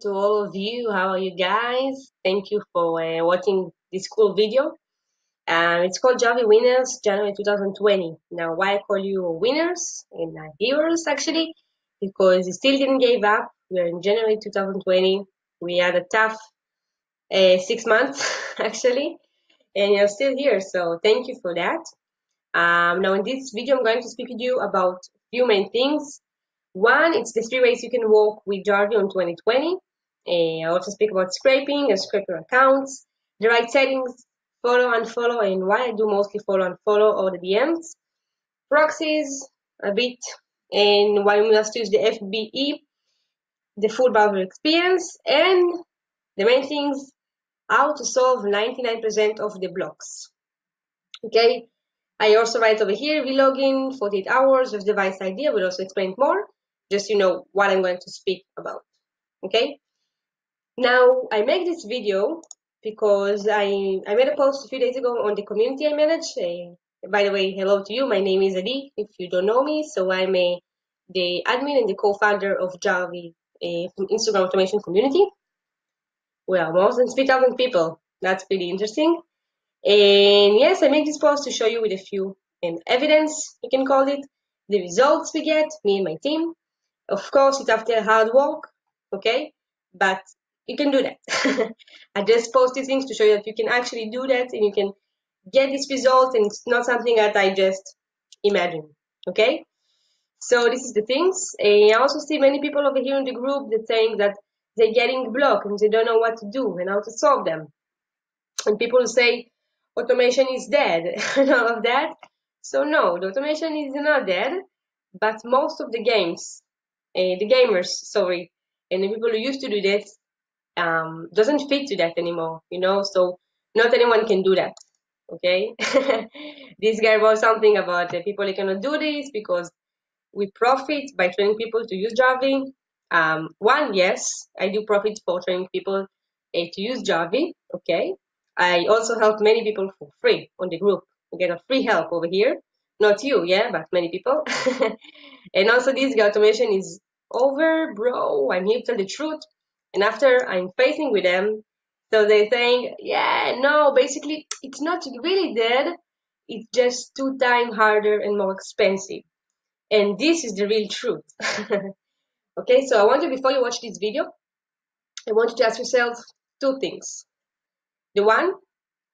to all of you. How are you guys? Thank you for uh, watching this cool video. Um, it's called Jarvee Winners January 2020. Now, why I call you winners and uh, heroes actually? Because you still didn't give up. We're in January 2020. We had a tough uh, six months actually, and you're still here. So thank you for that. Um, now, in this video, I'm going to speak with you about a few main things one, it's the three ways you can work with Jarvee on 2020. Uh, I also speak about scraping and scraper accounts, the right settings, follow and follow, and why I do mostly follow and follow all the DMs, proxies a bit, and why we must use the FBE, the full browser experience, and the main things, how to solve 99% of the blocks. Okay, I also write over here, vlogging 48 hours with device ID. I will also explain more just you know what I'm going to speak about. Okay. Now I make this video because I I made a post a few days ago on the community I manage. Uh, by the way, hello to you. My name is Adi. If you don't know me, so I'm a the admin and the co-founder of Jarvee uh, Instagram automation community. We are more than 3,000 people. That's pretty interesting. And yes, I make this post to show you with a few um, evidence, you can call it, the results we get, me and my team, of course, it's after hard work, okay? But you can do that. I just post these things to show you that you can actually do that and you can get this result and it's not something that I just imagine, okay? So this is the things. And I also see many people over here in the group that saying that they're getting blocked and they don't know what to do and how to solve them. And people say automation is dead and all of that. So no, the automation is not dead, but most of the games uh, the gamers, sorry, and the people who used to do this um, doesn't fit to that anymore, you know. So not anyone can do that. Okay, this guy wrote something about uh, people cannot do this because we profit by training people to use Jarvee. Um, one, yes, I do profit for training people uh, to use Jarvee. Okay, I also help many people for free on the group. You get a free help over here. Not you, yeah, but many people. and also this automation is over, bro. I'm here to tell the truth. And after I'm facing with them, so they're saying, yeah, no, basically it's not really dead. It's just two times harder and more expensive. And this is the real truth. okay, so I want you, before you watch this video, I want you to ask yourself two things. The one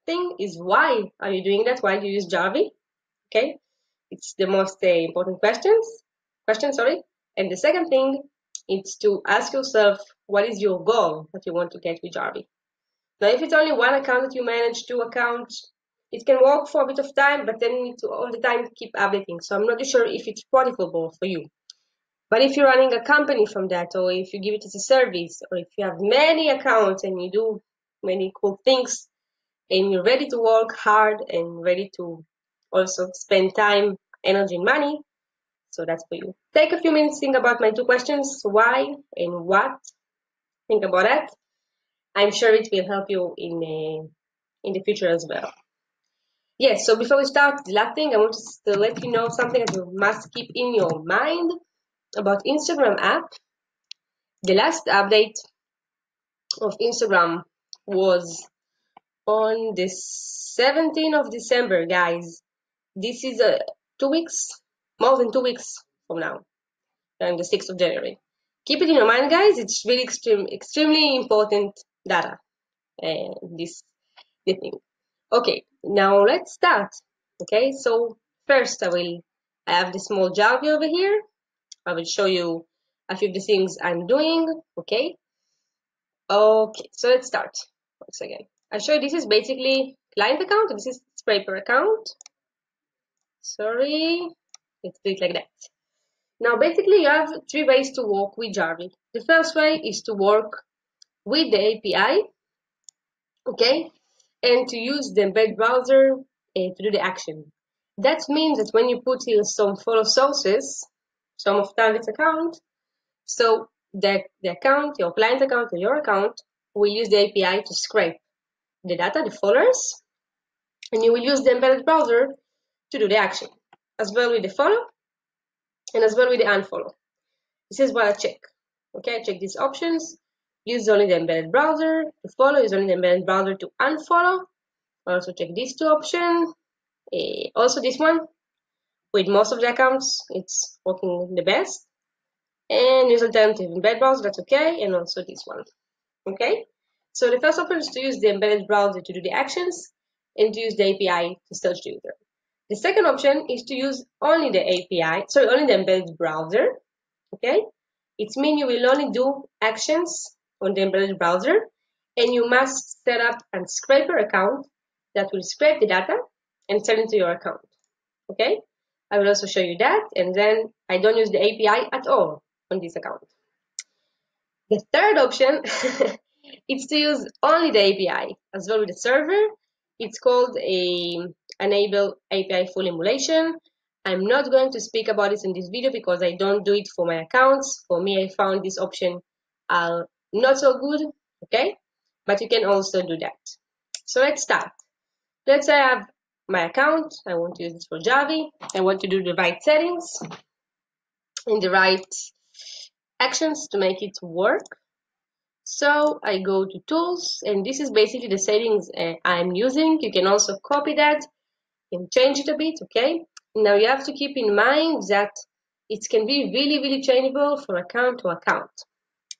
thing is why are you doing that? Why do you use Jarvee? Okay, it's the most uh, important questions. Question, sorry. And the second thing is to ask yourself what is your goal that you want to get with Jarvee. Now, if it's only one account that you manage, two accounts, it can work for a bit of time, but then you need to all the time keep updating. So I'm not sure if it's profitable for you. But if you're running a company from that, or if you give it as a service, or if you have many accounts and you do many cool things, and you're ready to work hard and ready to also spend time, energy, and money, so that's for you. Take a few minutes, think about my two questions, why and what. Think about that. I'm sure it will help you in, uh, in the future as well. Yes, so before we start, the last thing I want to let you know something that you must keep in your mind about Instagram app. The last update of Instagram was on the 17th of December, guys. This is uh, two weeks, more than two weeks from now, on the 6th of January. Keep it in your mind, guys. It's really extreme, extremely important data. Uh, this, this thing. Okay, now let's start. Okay, so first I will I have the small Jarvee over here. I will show you a few of the things I'm doing. Okay. Okay, so let's start. Once again, I'll show you this is basically client account. This is scraper account. Sorry, let's do it like that. Now, basically, you have three ways to work with Jarvee. The first way is to work with the API, okay, and to use the embed browser uh, to do the action. That means that when you put here some follow sources, some of target's account, so the, the account, your client account or your account, will use the API to scrape the data, the followers, and you will use the embedded browser to do the action, as well with the follow and as well with the unfollow. This is what I check. Okay, I check these options. use only the embedded browser to follow, use only the embedded browser to unfollow. Also check these two options. Uh, also this one, with most of the accounts, it's working the best. And use alternative embedded browser, that's okay. And also this one, okay? So the first option is to use the embedded browser to do the actions and to use the API to search the user. The second option is to use only the API, sorry, only the embedded browser, okay? It means you will only do actions on the embedded browser and you must set up a scraper account that will scrape the data and send it to your account, okay? I will also show you that and then I don't use the API at all on this account. The third option is to use only the API as well with the server. It's called a enable API full emulation. I'm not going to speak about this in this video because I don't do it for my accounts. For me, I found this option uh, not so good, okay? But you can also do that. So let's start. Let's say I have my account. I want to use this for Jarvee. I want to do the right settings and the right actions to make it work. So I go to tools and this is basically the settings uh, I'm using. You can also copy that and change it a bit, okay? Now you have to keep in mind that it can be really, really changeable from account to account.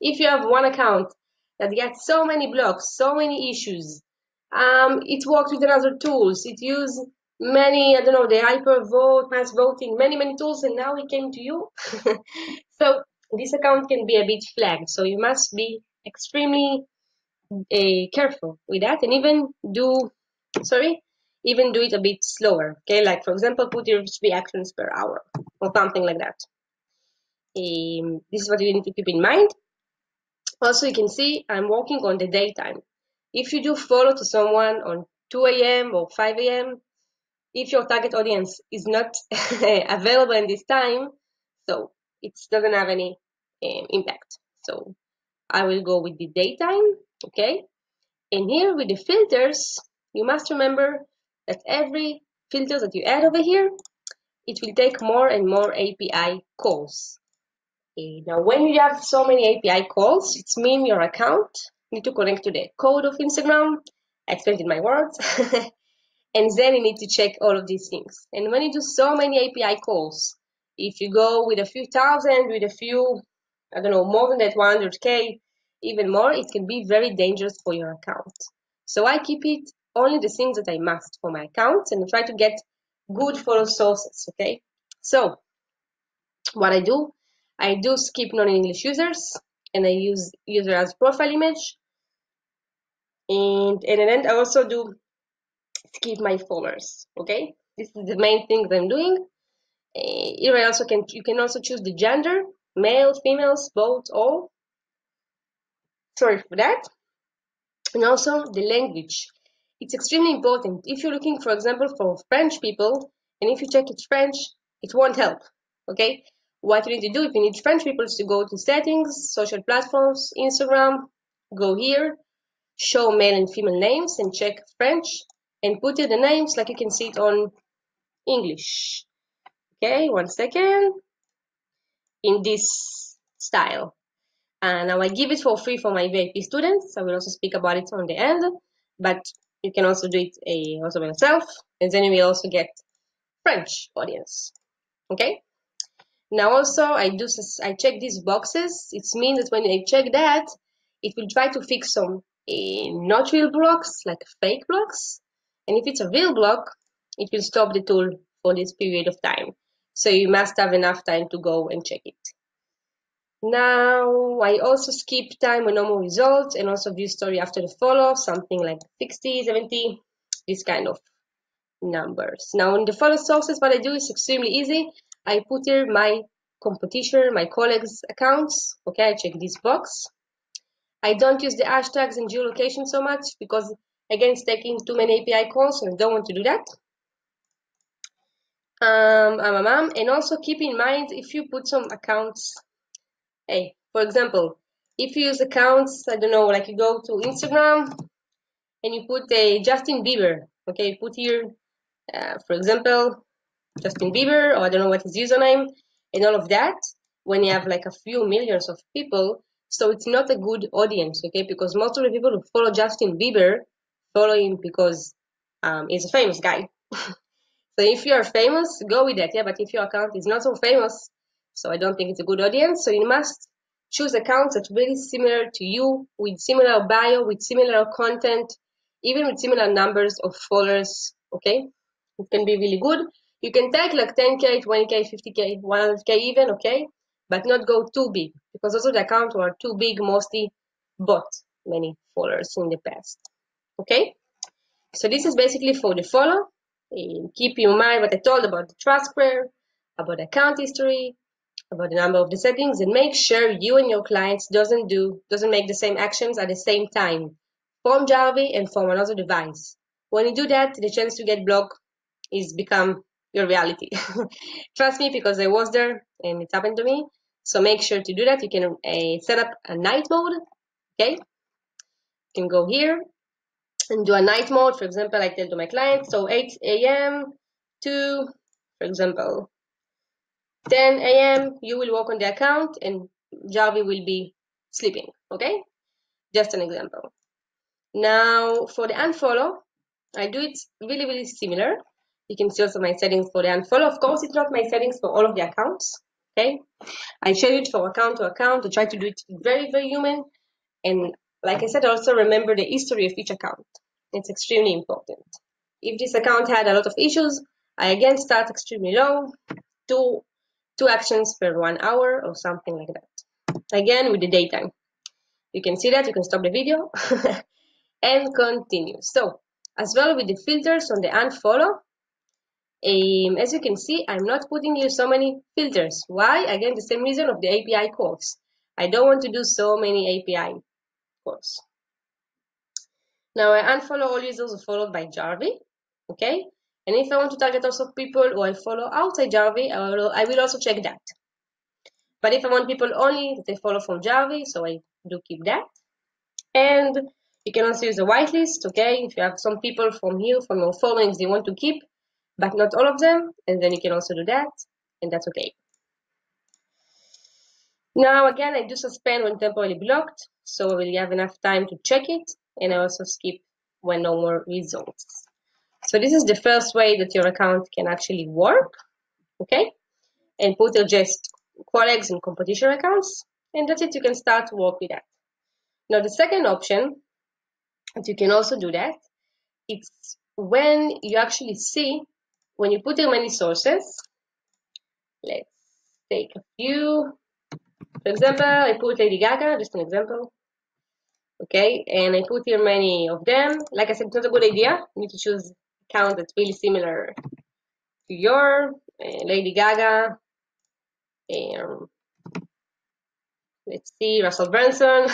If you have one account that gets so many blocks, so many issues, um, it works with another tools, it uses many, I don't know, the hyper vote, mass voting, many, many tools, and now it came to you. so this account can be a bit flagged. So you must be extremely uh, careful with that and even do, sorry, even do it a bit slower. Okay, like for example, put your three actions per hour or something like that. Um, this is what you need to keep in mind. Also, you can see I'm working on the daytime. If you do follow to someone on 2 a.m. or 5 a.m., if your target audience is not available in this time, so it doesn't have any um, impact. So I will go with the daytime, okay? And here with the filters, you must remember that every filter that you add over here, it will take more and more API calls. Okay, now, when you have so many API calls, it means your account need to connect to the code of Instagram. I explained in my words. and then you need to check all of these things. And when you do so many API calls, if you go with a few thousand, with a few, I don't know, more than that 100K, even more, it can be very dangerous for your account. So I keep it only the things that I must for my account and try to get good follow sources, okay? So what I do, I do skip non-English users and I use user as profile image. And, and then I also do skip my followers, okay? This is the main thing that I'm doing. Uh, here I also can, you can also choose the gender, male, females, both, all. Sorry for that. And also the language. It's extremely important. If you're looking, for example, for French people, and if you check it's French, it won't help. Okay? What you need to do if you need French people is to go to settings, social platforms, Instagram, go here, show male and female names and check French and put in the names like you can see it on English. Okay, one second. In this style. And now I give it for free for my VIP students. I will also speak about it on the end, but you can also do it also by yourself, and then you will also get French audience. Okay. Now also I do I check these boxes. It means that when I check that, it will try to fix some uh, not real blocks like fake blocks, and if it's a real block, it will stop the tool for this period of time. So you must have enough time to go and check it. Now, I also skip time with normal results and also view story after the follow, something like 60, 70, this kind of numbers. Now, in the follow sources, what I do is extremely easy. I put here my competition, my colleagues' accounts. Okay, I check this box. I don't use the hashtags and geolocation so much because, again, it's taking too many API calls and I don't want to do that. Um, um, um, um, and also keep in mind if you put some accounts hey, for example, if you use accounts, I don't know, like you go to Instagram and you put a Justin Bieber, okay, put here, uh, for example, Justin Bieber, or I don't know what his username, and all of that, when you have like a few millions of people, So it's not a good audience, okay? Because most of the people who follow Justin Bieber follow him because um, he's a famous guy. so if you are famous, go with that, yeah. But if your account is not so famous, so I don't think it's a good audience. So you must choose accounts that really similar to you, with similar bio, with similar content, even with similar numbers of followers. Okay, it can be really good. You can take like 10k, 20k, 50k, 100k even, okay, but not go too big because also the accounts were too big, mostly bought many followers in the past. Okay, so this is basically for the follow. keep in mind what I told about the square, about account history, about the number of the settings, and make sure you and your clients doesn't do doesn't make the same actions at the same time from Jarvee and from another device. When you do that, the chance to get blocked is become your reality. Trust me, because I was there and it happened to me. So make sure to do that. You can uh, set up a night mode. Okay. You can go here and do a night mode. For example, I tell to my client, so 8 a.m. to, for example, 10 a.m. you will work on the account and Jarvee will be sleeping. Okay. Just an example. Now for the unfollow, I do it really, really similar. You can see also my settings for the unfollow. Of course, it's not my settings for all of the accounts. Okay. I change it from account to account to try to do it very, very human. And like I said, also remember the history of each account. It's extremely important. If this account had a lot of issues, I again start extremely low, two, two actions per one hour or something like that. Again, with the daytime. You can see that, you can stop the video and continue. So, as well with the filters on the unfollow, um, as you can see, I'm not putting here so many filters. Why? Again, the same reason of the API calls. I don't want to do so many API calls. Now I unfollow all users followed by Jarvee, okay? And if I want to target also people who I follow outside Jarvee, I will, I will also check that. But if I want people only that I follow from Jarvee, so I do keep that. And you can also use a whitelist, okay? If you have some people from here, from your followings you want to keep, but not all of them. And then you can also do that, and that's okay. Now, again, I do suspend when temporarily blocked, so I will have enough time to check it, and I also skip when no more results. So this is the first way that your account can actually work, okay? And put your just colleagues and competition accounts, and that's it, you can start to work with that. Now, the second option, that you can also do that, it's when you actually see when you put in many sources, let's take a few. For example, I put Lady Gaga, just an example. Okay, and I put here many of them. Like I said, it's not a good idea. You need to choose account that's really similar to your uh, Lady Gaga. Um, let's see, Russell Brunson.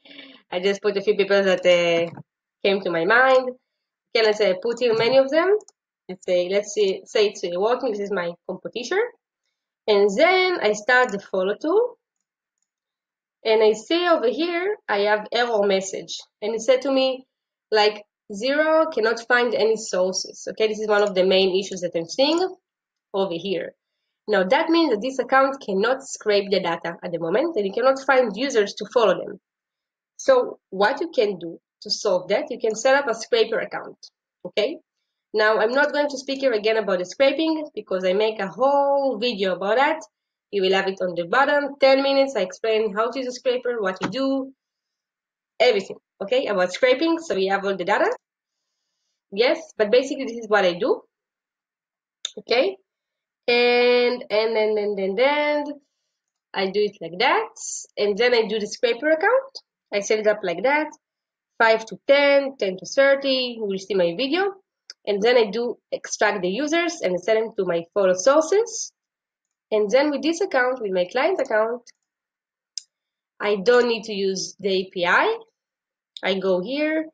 I just put a few people that uh, came to my mind. Okay, let's say I put here many of them let's say let's say say it's working this is my competition and then I start the follow tool and I see over here I have error message and it said to me like zero cannot find any sources. Okay this is one of the main issues that I'm seeing over here. Now that means that this account cannot scrape the data at the moment and you cannot find users to follow them. So what you can do to solve that you can set up a scraper account. Okay? Now, I'm not going to speak here again about the scraping because I make a whole video about that. You will have it on the bottom, 10 minutes. I explain how to use a scraper, what you do, everything, okay, about scraping. So we have all the data. Yes, but basically this is what I do. Okay, and and then then then then I do it like that, and then I do the scraper account. I set it up like that, 5 to 10, 10 to 30. You will see my video and then I do extract the users and send them to my follow sources. And then with this account, with my client account, I don't need to use the API. I go here,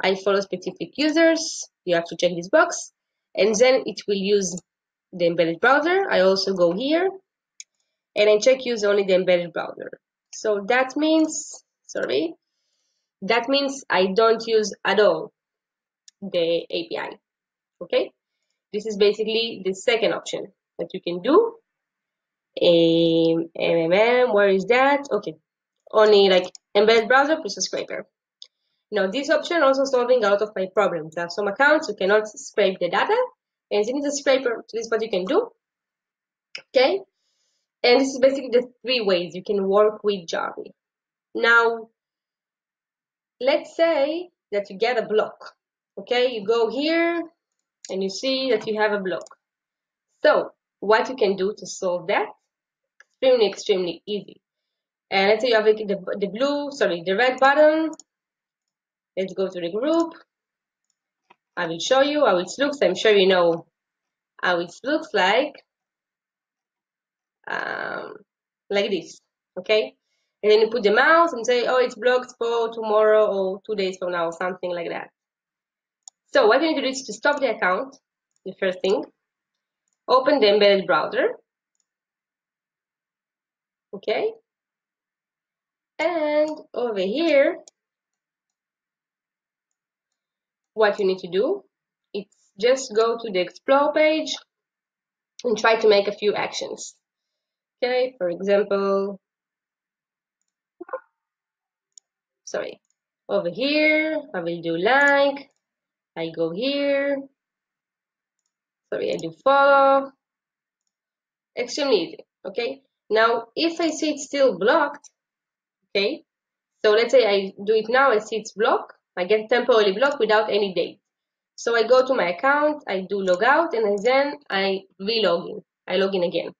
I follow specific users. You have to check this box. And then it will use the embedded browser. I also go here and I check use only the embedded browser. So that means, sorry, that means I don't use at all the API okay this is basically the second option that you can do um, MMM, where is that? Okay. only like embedded browser plus a scraper. Now this option also solving a lot of my problems. There are some accounts you cannot scrape the data and you need a scraper. This is what you can do. Okay. And this is basically the three ways you can work with Jarvee. Now, let's say that you get a block. Okay, you go here and you see that you have a block. So, what you can do to solve that? Extremely, extremely easy. And let's say you have the, the blue, sorry, the red button. Let's go to the group. I will show you how it looks. I'm sure you know how it looks like. Um, like this, okay? And then you put the mouse and say, oh, it's blocked for tomorrow or two days from now, or something like that. So what you need to do is to stop the account, the first thing, open the embedded browser, okay? And over here, what you need to do, it's just go to the explore page and try to make a few actions. Okay, for example, sorry, over here, I will do like, I go here, sorry, I do follow, extremely easy, okay? Now, if I see it's still blocked, okay, so let's say I do it now, I see it's blocked, I get temporarily blocked without any date. So I go to my account, I do log out, and then I re-log in. I log in again.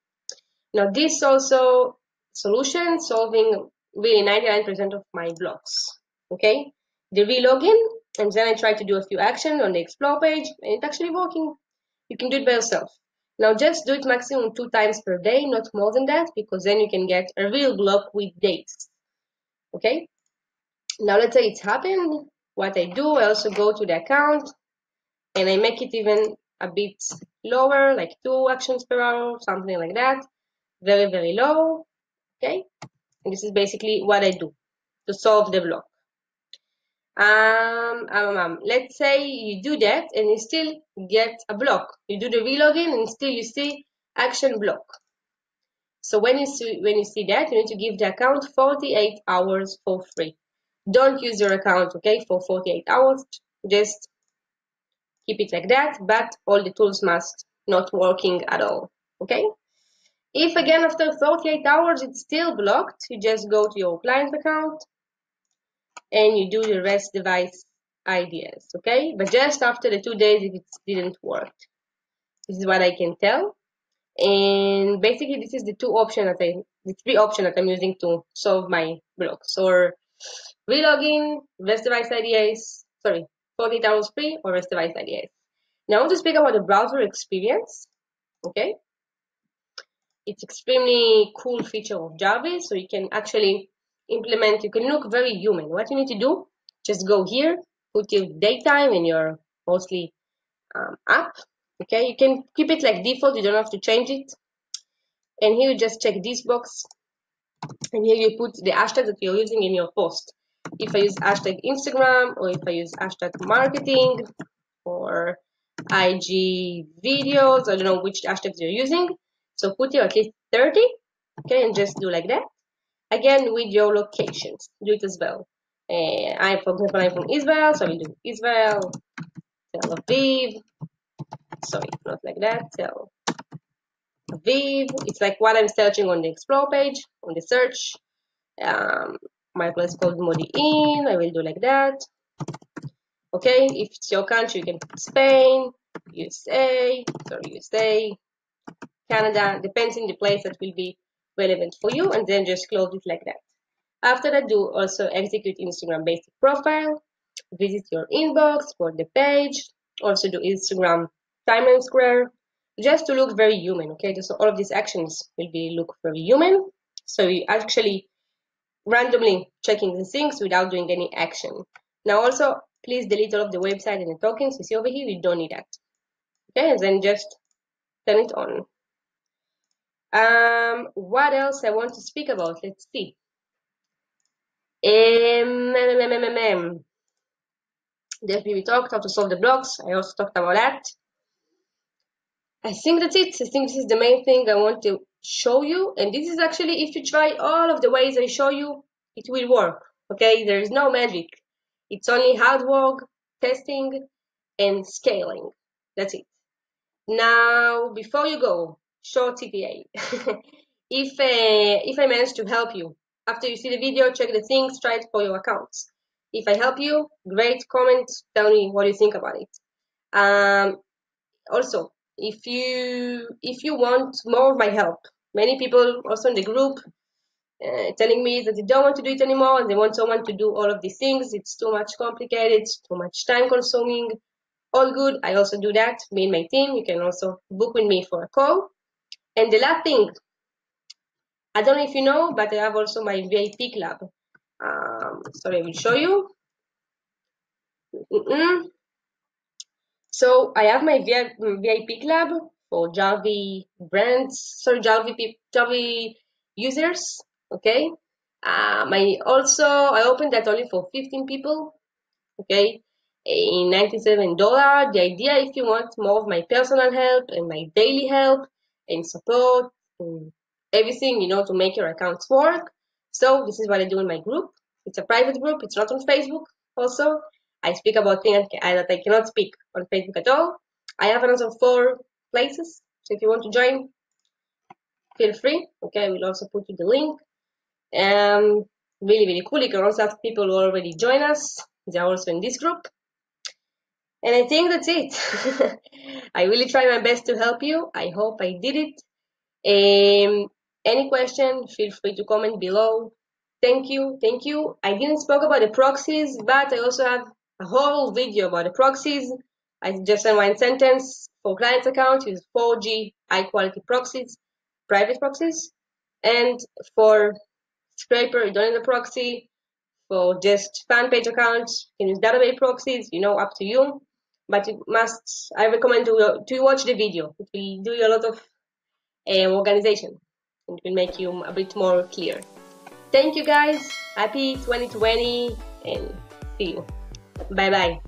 Now this also solution solving really 99% of my blocks. Okay, the re-login, and then I try to do a few actions on the explore page, and it's actually working. You can do it by yourself. Now just do it maximum two times per day, not more than that, because then you can get a real block with dates. Okay. Now let's say it's happened. What I do, I also go to the account and I make it even a bit lower, like two actions per hour, something like that. Very, very low. Okay. And this is basically what I do to solve the block. Um, um, um, let's say you do that and you still get a block. You do the relogin and still you see action block. So when you see when you see that, you need to give the account 48 hours for free. Don't use your account, okay, for 48 hours. Just keep it like that, but all the tools must not working at all, okay? If again after 48 hours it's still blocked, you just go to your client account and you do the rest device ideas okay? But just after the two days if it didn't work. This is what I can tell. And basically this is the two options that I, the three options that I'm using to solve my blocks or relogin, rest device IDs, sorry, 48 hours free or rest device IDs. Now I want to speak about the browser experience, okay? It's extremely cool feature of Jarvee, so you can actually implement, you can look very human. What you need to do, just go here, put your daytime in your mostly um, app. Okay, you can keep it like default, you don't have to change it. And here you just check this box. And here you put the hashtag that you're using in your post. If I use hashtag Instagram or if I use hashtag marketing or IG videos, I don't know which hashtags you're using. So put here at least 30, okay, and just do like that. Again, with your locations, do it as well. Uh, I, for example, I'm from Israel, so I will do Israel, Tel Aviv. Sorry, not like that. Tel Aviv. It's like what I'm searching on the explore page, on the search. Um, my place called Modi'in. I will do like that. Okay, if it's your country, you can put Spain, USA, sorry, USA, Canada, depends on the place that will be relevant for you and then just close it like that. After that, do also execute Instagram basic profile, visit your inbox for the page, also do Instagram timeline square, just to look very human, okay? So all of these actions will be look very human. So you actually randomly checking the things without doing any action. Now also, please delete all of the website and the tokens you see over here, you don't need that. Okay, and then just turn it on. Um, what else I want to speak about? Let's see. Um, definitely we talked how to solve the blocks. I also talked about that. I think that's it. I think this is the main thing I want to show you. And this is actually, if you try all of the ways I show you, it will work. Okay, there is no magic. It's only hard work, testing, and scaling. That's it. Now, before you go, short CTA. if uh, if I manage to help you after you see the video, check the things, try it for your accounts. If I help you, great. Comment, tell me what you think about it. Um, also, if you if you want more of my help, many people also in the group uh, telling me that they don't want to do it anymore and they want someone to do all of these things. It's too much complicated, too much time consuming. All good. I also do that. Me and my team. You can also book with me for a call. And the last thing, I don't know if you know, but I have also my VIP club. Um, sorry, I will show you. Mm -mm. So I have my VIP club for Jarvee brands, sorry, Javi, Jarvee users, okay? Um, I also, I opened that only for 15 people, okay? In $97. The idea, if you want more of my personal help and my daily help and support and everything, you know, to make your accounts work. So this is what I do in my group. It's a private group. It's not on Facebook also. I speak about things that I cannot speak on Facebook at all. I have another four places. So if you want to join, feel free. Okay, I will also put you the link. Um, really, really cool. You can also have people who already join us. They're also in this group. And I think that's it. I really try my best to help you. I hope I did it. Um, any question, feel free to comment below. Thank you, thank you. I didn't spoke about the proxies, but I also have a whole video about the proxies. I just said one sentence for client account use 4G high quality proxies, private proxies, and for scraper you don't need a proxy. For just fan page accounts, you can use database proxies. You know, up to you. But you must. I recommend to to watch the video. It will do you a lot of um, organization. It will make you a bit more clear. Thank you guys. Happy 2020 and see you. Bye bye.